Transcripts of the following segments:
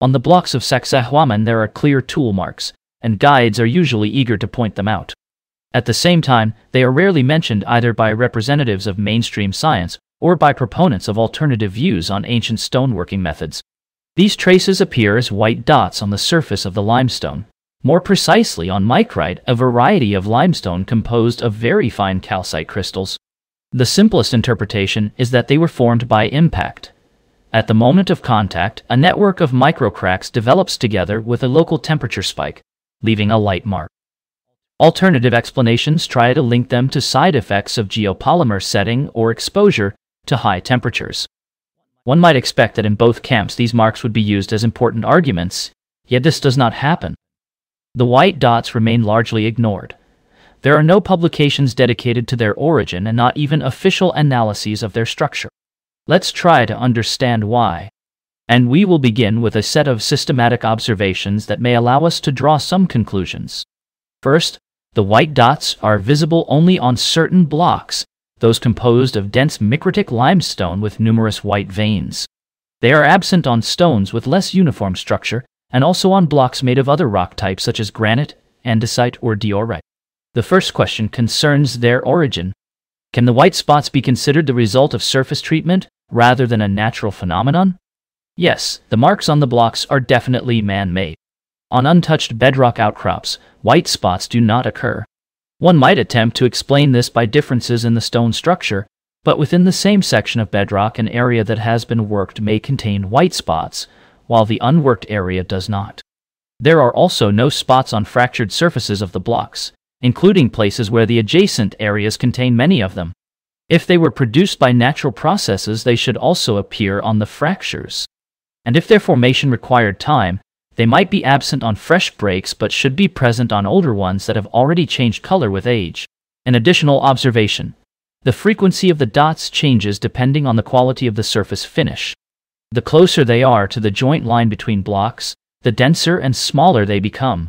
On the blocks of Sacsayhuaman there are clear tool marks, and guides are usually eager to point them out. At the same time, they are rarely mentioned either by representatives of mainstream science or by proponents of alternative views on ancient stoneworking methods. These traces appear as white dots on the surface of the limestone, more precisely on micrite, a variety of limestone composed of very fine calcite crystals. The simplest interpretation is that they were formed by impact. At the moment of contact, a network of microcracks develops together with a local temperature spike, leaving a light mark. Alternative explanations try to link them to side effects of geopolymer setting or exposure to high temperatures. One might expect that in both camps these marks would be used as important arguments, yet this does not happen. The white dots remain largely ignored. There are no publications dedicated to their origin and not even official analyses of their structure. Let's try to understand why. And we will begin with a set of systematic observations that may allow us to draw some conclusions. First, the white dots are visible only on certain blocks, those composed of dense micritic limestone with numerous white veins. They are absent on stones with less uniform structure and also on blocks made of other rock types such as granite, andesite, or diorite. The first question concerns their origin. Can the white spots be considered the result of surface treatment rather than a natural phenomenon? Yes, the marks on the blocks are definitely man-made. On untouched bedrock outcrops, white spots do not occur. One might attempt to explain this by differences in the stone structure, but within the same section of bedrock an area that has been worked may contain white spots, while the unworked area does not. There are also no spots on fractured surfaces of the blocks, including places where the adjacent areas contain many of them. If they were produced by natural processes, they should also appear on the fractures. And if their formation required time, they might be absent on fresh breaks but should be present on older ones that have already changed color with age. An additional observation. The frequency of the dots changes depending on the quality of the surface finish. The closer they are to the joint line between blocks, the denser and smaller they become.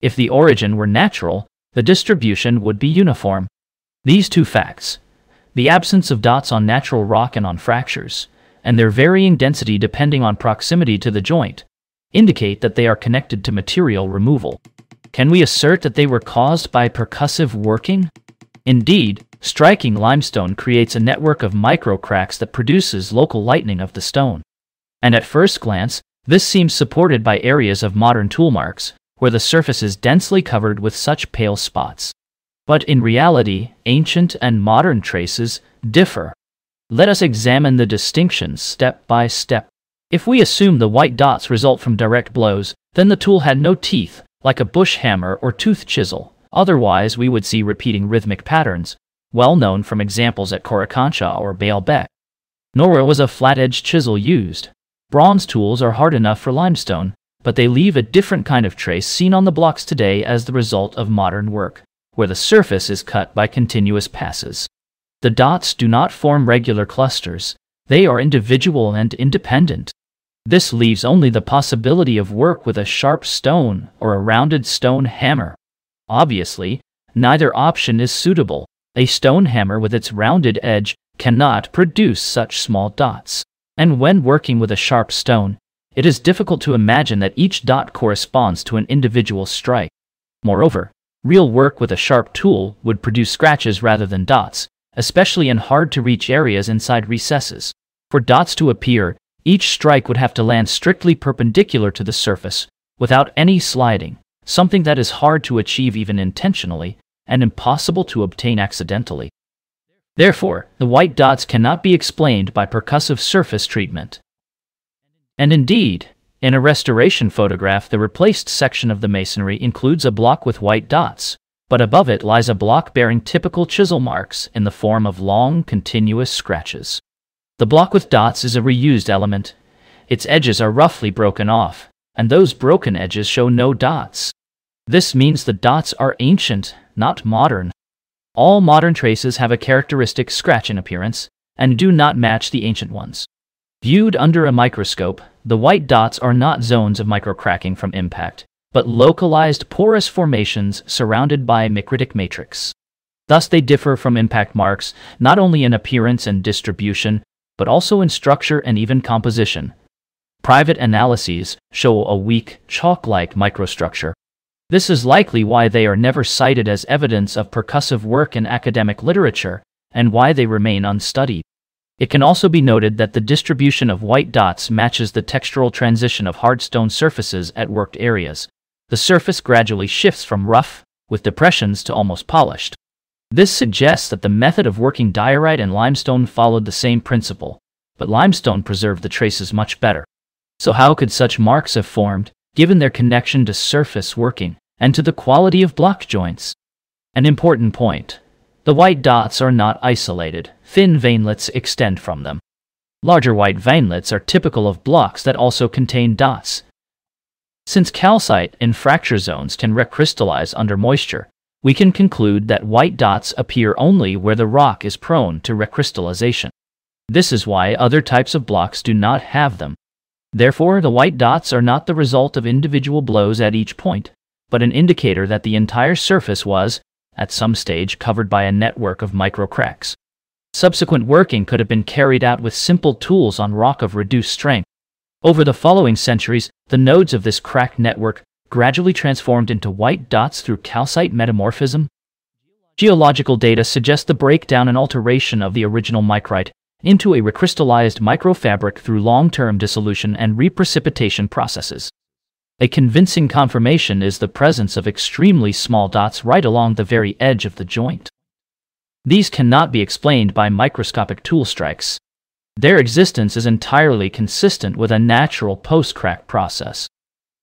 If the origin were natural, the distribution would be uniform. These two facts, the absence of dots on natural rock and on fractures, and their varying density depending on proximity to the joint, indicate that they are connected to material removal. Can we assert that they were caused by percussive working? Indeed, striking limestone creates a network of microcracks that produces local lightening of the stone and at first glance, this seems supported by areas of modern tool marks, where the surface is densely covered with such pale spots. But in reality, ancient and modern traces differ. Let us examine the distinctions step by step. If we assume the white dots result from direct blows, then the tool had no teeth, like a bush hammer or tooth chisel. Otherwise, we would see repeating rhythmic patterns, well known from examples at Coricancha or Baalbek. Nor was a flat-edged chisel used. Bronze tools are hard enough for limestone, but they leave a different kind of trace seen on the blocks today as the result of modern work, where the surface is cut by continuous passes. The dots do not form regular clusters, they are individual and independent. This leaves only the possibility of work with a sharp stone or a rounded stone hammer. Obviously, neither option is suitable. A stone hammer with its rounded edge cannot produce such small dots. And when working with a sharp stone, it is difficult to imagine that each dot corresponds to an individual strike. Moreover, real work with a sharp tool would produce scratches rather than dots, especially in hard-to-reach areas inside recesses. For dots to appear, each strike would have to land strictly perpendicular to the surface, without any sliding, something that is hard to achieve even intentionally, and impossible to obtain accidentally. Therefore, the white dots cannot be explained by percussive surface treatment. And indeed, in a restoration photograph, the replaced section of the masonry includes a block with white dots, but above it lies a block bearing typical chisel marks in the form of long, continuous scratches. The block with dots is a reused element. Its edges are roughly broken off, and those broken edges show no dots. This means the dots are ancient, not modern. All modern traces have a characteristic scratch-in appearance and do not match the ancient ones. Viewed under a microscope, the white dots are not zones of microcracking from impact, but localized porous formations surrounded by micritic matrix. Thus they differ from impact marks not only in appearance and distribution, but also in structure and even composition. Private analyses show a weak, chalk-like microstructure. This is likely why they are never cited as evidence of percussive work in academic literature, and why they remain unstudied. It can also be noted that the distribution of white dots matches the textural transition of hard stone surfaces at worked areas. The surface gradually shifts from rough, with depressions, to almost polished. This suggests that the method of working diorite and limestone followed the same principle, but limestone preserved the traces much better. So how could such marks have formed, given their connection to surface working and to the quality of block joints? An important point. The white dots are not isolated, thin veinlets extend from them. Larger white veinlets are typical of blocks that also contain dots. Since calcite in fracture zones can recrystallize under moisture, we can conclude that white dots appear only where the rock is prone to recrystallization. This is why other types of blocks do not have them. Therefore, the white dots are not the result of individual blows at each point, but an indicator that the entire surface was, at some stage covered by a network of microcracks. Subsequent working could have been carried out with simple tools on rock of reduced strength. Over the following centuries, the nodes of this crack network gradually transformed into white dots through calcite metamorphism. Geological data suggest the breakdown and alteration of the original micrite into a recrystallized microfabric through long-term dissolution and reprecipitation processes. A convincing confirmation is the presence of extremely small dots right along the very edge of the joint. These cannot be explained by microscopic tool strikes. Their existence is entirely consistent with a natural post-crack process.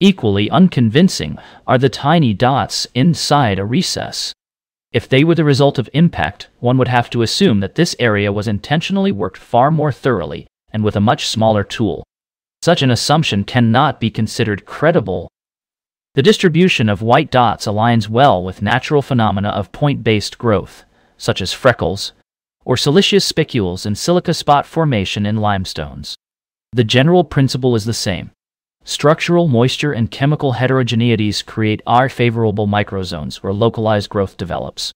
Equally unconvincing are the tiny dots inside a recess. If they were the result of impact, one would have to assume that this area was intentionally worked far more thoroughly and with a much smaller tool. Such an assumption cannot be considered credible. The distribution of white dots aligns well with natural phenomena of point-based growth, such as freckles, or siliceous spicules and silica spot formation in limestones. The general principle is the same. Structural, moisture, and chemical heterogeneities create our favorable microzones where localized growth develops.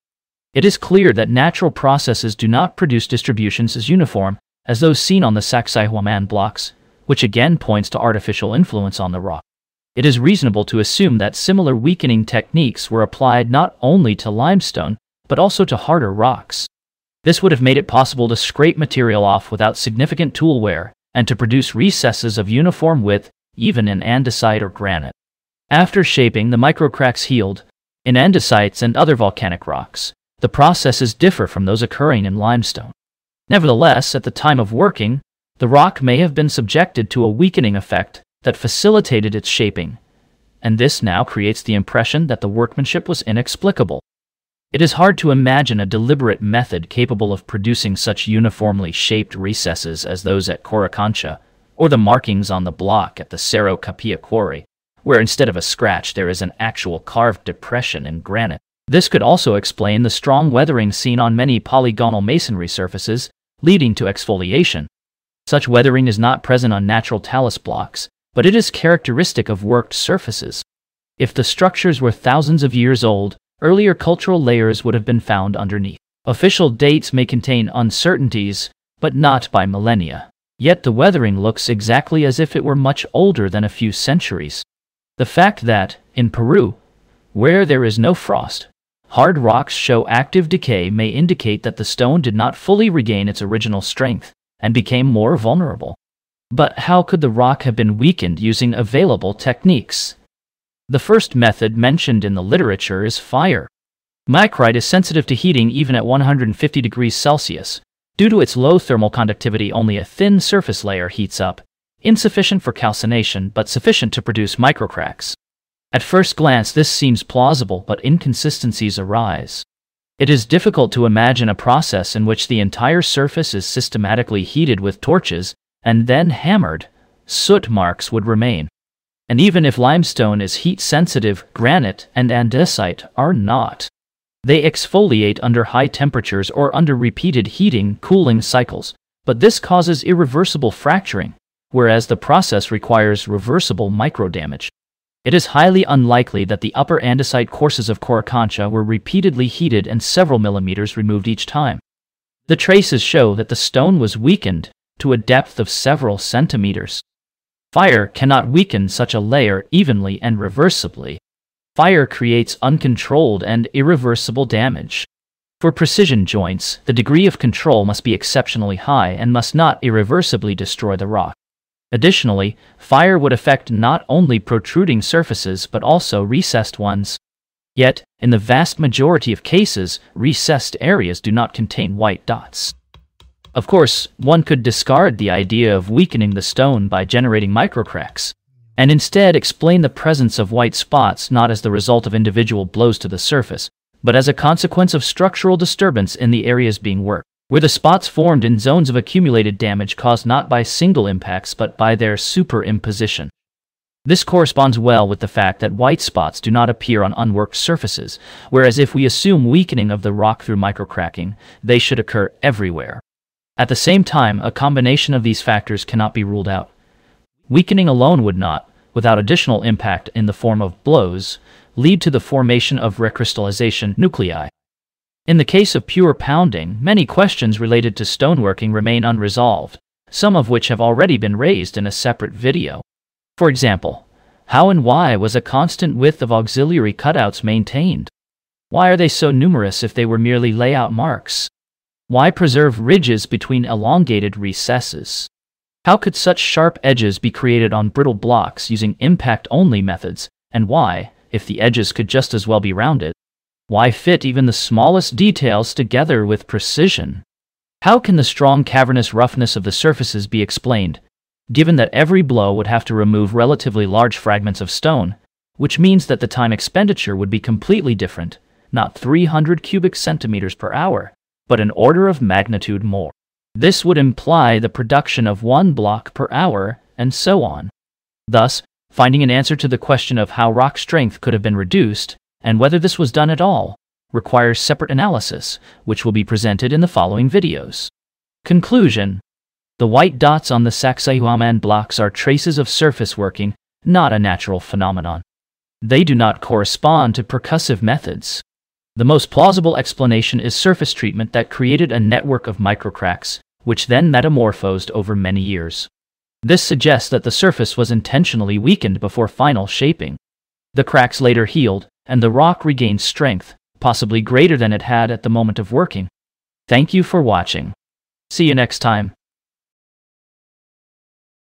It is clear that natural processes do not produce distributions as uniform as those seen on the Sacsayhuaman blocks, which again points to artificial influence on the rock. It is reasonable to assume that similar weakening techniques were applied not only to limestone, but also to harder rocks. This would have made it possible to scrape material off without significant tool wear and to produce recesses of uniform width even in andesite or granite. After shaping, the microcracks healed. In andesites and other volcanic rocks, the processes differ from those occurring in limestone. Nevertheless, at the time of working, the rock may have been subjected to a weakening effect that facilitated its shaping, and this now creates the impression that the workmanship was inexplicable. It is hard to imagine a deliberate method capable of producing such uniformly shaped recesses as those at Coricancha, or the markings on the block at the Cerro Capilla quarry, where instead of a scratch there is an actual carved depression in granite. This could also explain the strong weathering seen on many polygonal masonry surfaces, leading to exfoliation, such weathering is not present on natural talus blocks, but it is characteristic of worked surfaces. If the structures were thousands of years old, earlier cultural layers would have been found underneath. Official dates may contain uncertainties, but not by millennia. Yet the weathering looks exactly as if it were much older than a few centuries. The fact that, in Peru, where there is no frost, hard rocks show active decay may indicate that the stone did not fully regain its original strength and became more vulnerable. But how could the rock have been weakened using available techniques? The first method mentioned in the literature is fire. Micrite is sensitive to heating even at 150 degrees Celsius. Due to its low thermal conductivity, only a thin surface layer heats up, insufficient for calcination but sufficient to produce microcracks. At first glance, this seems plausible, but inconsistencies arise. It is difficult to imagine a process in which the entire surface is systematically heated with torches and then hammered. Soot marks would remain. And even if limestone is heat sensitive, granite and andesite are not. They exfoliate under high temperatures or under repeated heating cooling cycles, but this causes irreversible fracturing, whereas the process requires reversible microdamage. It is highly unlikely that the upper andesite courses of Coricancha were repeatedly heated and several millimeters removed each time. The traces show that the stone was weakened to a depth of several centimeters. Fire cannot weaken such a layer evenly and reversibly. Fire creates uncontrolled and irreversible damage. For precision joints, the degree of control must be exceptionally high and must not irreversibly destroy the rock. Additionally, fire would affect not only protruding surfaces but also recessed ones. Yet, in the vast majority of cases, recessed areas do not contain white dots. Of course, one could discard the idea of weakening the stone by generating microcracks, and instead explain the presence of white spots not as the result of individual blows to the surface, but as a consequence of structural disturbance in the areas being worked, where the spots formed in zones of accumulated damage caused not by single impacts but by their superimposition. This corresponds well with the fact that white spots do not appear on unworked surfaces, whereas if we assume weakening of the rock through microcracking, they should occur everywhere. At the same time, a combination of these factors cannot be ruled out. Weakening alone would not, without additional impact in the form of blows, lead to the formation of recrystallization nuclei. In the case of pure pounding, many questions related to stoneworking remain unresolved, some of which have already been raised in a separate video. For example, how and why was a constant width of auxiliary cutouts maintained? Why are they so numerous if they were merely layout marks? Why preserve ridges between elongated recesses? How could such sharp edges be created on brittle blocks using impact-only methods, and why, if the edges could just as well be rounded, why fit even the smallest details together with precision? How can the strong cavernous roughness of the surfaces be explained, given that every blow would have to remove relatively large fragments of stone, which means that the time expenditure would be completely different, not 300 cubic centimeters per hour, but an order of magnitude more. This would imply the production of one block per hour, and so on. Thus, finding an answer to the question of how rock strength could have been reduced, and whether this was done at all, requires separate analysis, which will be presented in the following videos. Conclusion the white dots on the Sacsayhuaman blocks are traces of surface working, not a natural phenomenon. They do not correspond to percussive methods. The most plausible explanation is surface treatment that created a network of microcracks, which then metamorphosed over many years. This suggests that the surface was intentionally weakened before final shaping. The cracks later healed, and the rock regained strength, possibly greater than it had at the moment of working. Thank you for watching. See you next time.